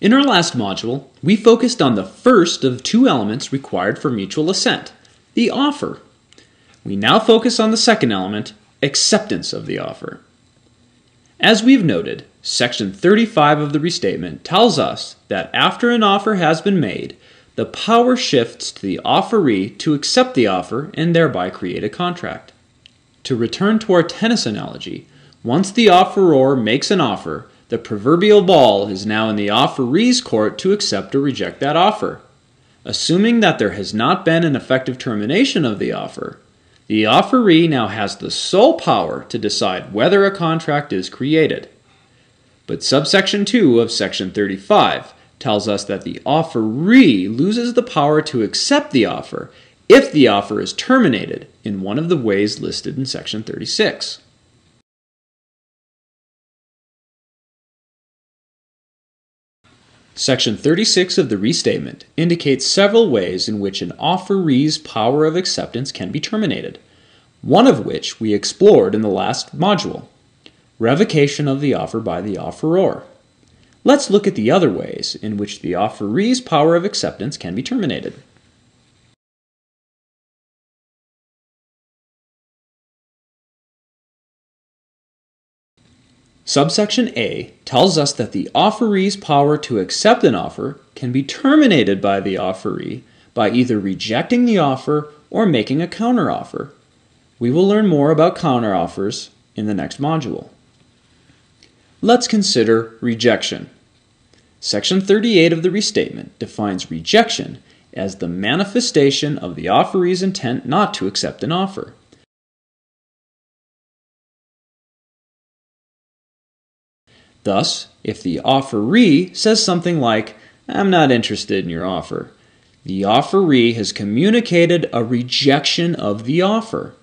In our last module, we focused on the first of two elements required for mutual assent, the offer. We now focus on the second element, acceptance of the offer. As we've noted, section 35 of the restatement tells us that after an offer has been made, the power shifts to the offeree to accept the offer and thereby create a contract. To return to our tennis analogy, once the offeror makes an offer, the proverbial ball is now in the offeree's court to accept or reject that offer. Assuming that there has not been an effective termination of the offer, the offeree now has the sole power to decide whether a contract is created. But subsection 2 of section 35 tells us that the offeree loses the power to accept the offer if the offer is terminated in one of the ways listed in section 36. Section 36 of the restatement indicates several ways in which an offeree's power of acceptance can be terminated, one of which we explored in the last module revocation of the offer by the offeror. Let's look at the other ways in which the offeree's power of acceptance can be terminated. Subsection A tells us that the offeree's power to accept an offer can be terminated by the offeree by either rejecting the offer or making a counteroffer. We will learn more about counteroffers in the next module. Let's consider rejection. Section 38 of the restatement defines rejection as the manifestation of the offeree's intent not to accept an offer. Thus, if the offeree says something like, I'm not interested in your offer, the offeree has communicated a rejection of the offer.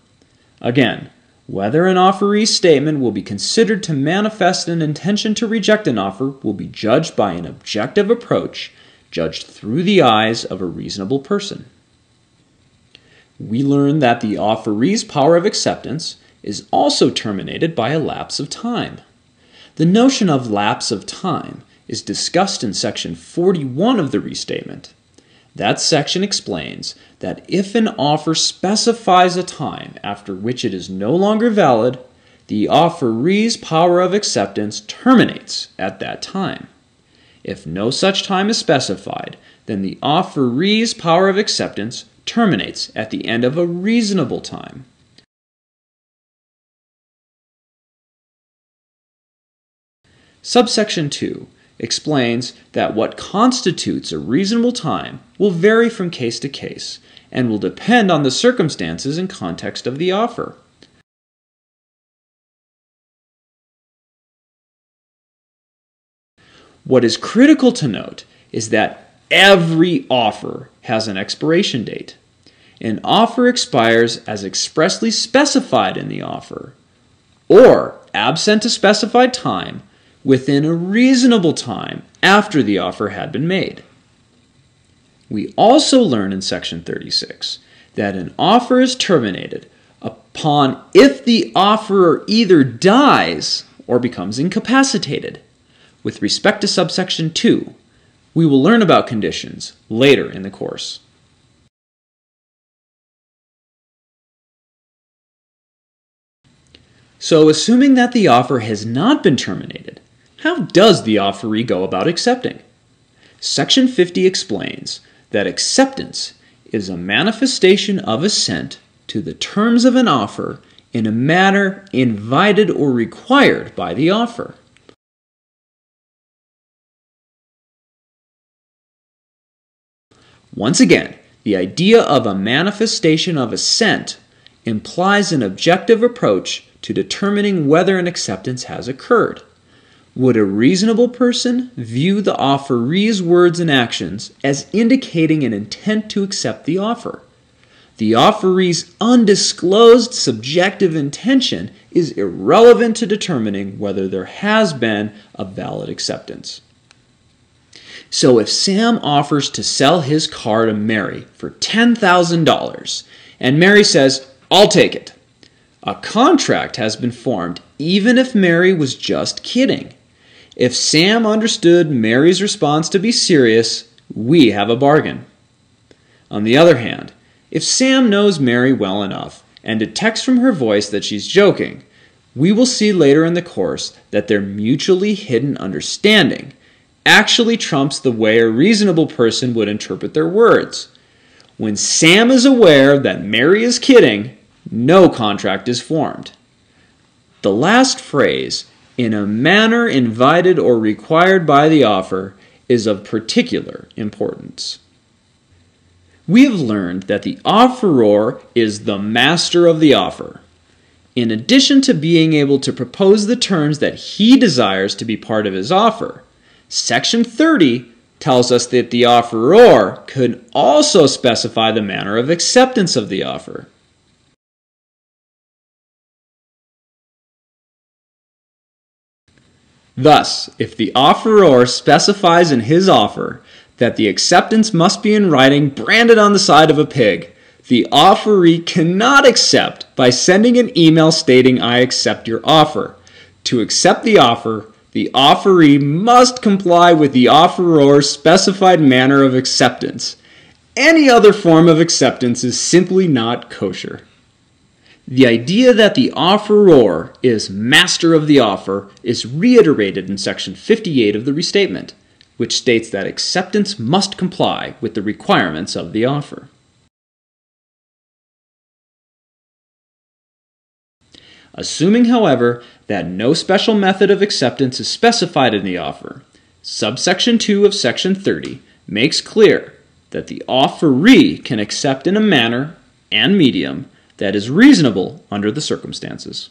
Again, whether an offeree's statement will be considered to manifest an intention to reject an offer will be judged by an objective approach, judged through the eyes of a reasonable person. We learn that the offeree's power of acceptance is also terminated by a lapse of time. The notion of lapse of time is discussed in section 41 of the restatement. That section explains that if an offer specifies a time after which it is no longer valid, the offeree's power of acceptance terminates at that time. If no such time is specified, then the offeree's power of acceptance terminates at the end of a reasonable time. Subsection 2 explains that what constitutes a reasonable time will vary from case to case and will depend on the circumstances and context of the offer. What is critical to note is that every offer has an expiration date. An offer expires as expressly specified in the offer, or, absent a specified time, within a reasonable time after the offer had been made. We also learn in section 36 that an offer is terminated upon if the offeror either dies or becomes incapacitated. With respect to subsection 2, we will learn about conditions later in the course. So, assuming that the offer has not been terminated, how does the offeree go about accepting? Section 50 explains that acceptance is a manifestation of assent to the terms of an offer in a manner invited or required by the offer. Once again, the idea of a manifestation of assent implies an objective approach to determining whether an acceptance has occurred. Would a reasonable person view the offeree's words and actions as indicating an intent to accept the offer? The offeree's undisclosed subjective intention is irrelevant to determining whether there has been a valid acceptance. So if Sam offers to sell his car to Mary for $10,000 and Mary says, I'll take it, a contract has been formed even if Mary was just kidding If Sam understood Mary's response to be serious, we have a bargain. On the other hand, if Sam knows Mary well enough and detects from her voice that she's joking, we will see later in the course that their mutually hidden understanding actually trumps the way a reasonable person would interpret their words. When Sam is aware that Mary is kidding, no contract is formed. The last phrase, in a manner invited or required by the offer, is of particular importance. We have learned that the offeror is the master of the offer. In addition to being able to propose the terms that he desires to be part of his offer, Section 30 tells us that the offeror could also specify the manner of acceptance of the offer. Thus, if the offeror specifies in his offer that the acceptance must be in writing branded on the side of a pig, the offeree cannot accept by sending an email stating, I accept your offer. To accept the offer, the offeree must comply with the offeror's specified manner of acceptance. Any other form of acceptance is simply not kosher. The idea that the offeror is master of the offer is reiterated in section 58 of the restatement, which states that acceptance must comply with the requirements of the offer. Assuming, however, that no special method of acceptance is specified in the offer, subsection 2 of section 30 makes clear that the offeree can accept in a manner and medium that is reasonable under the circumstances.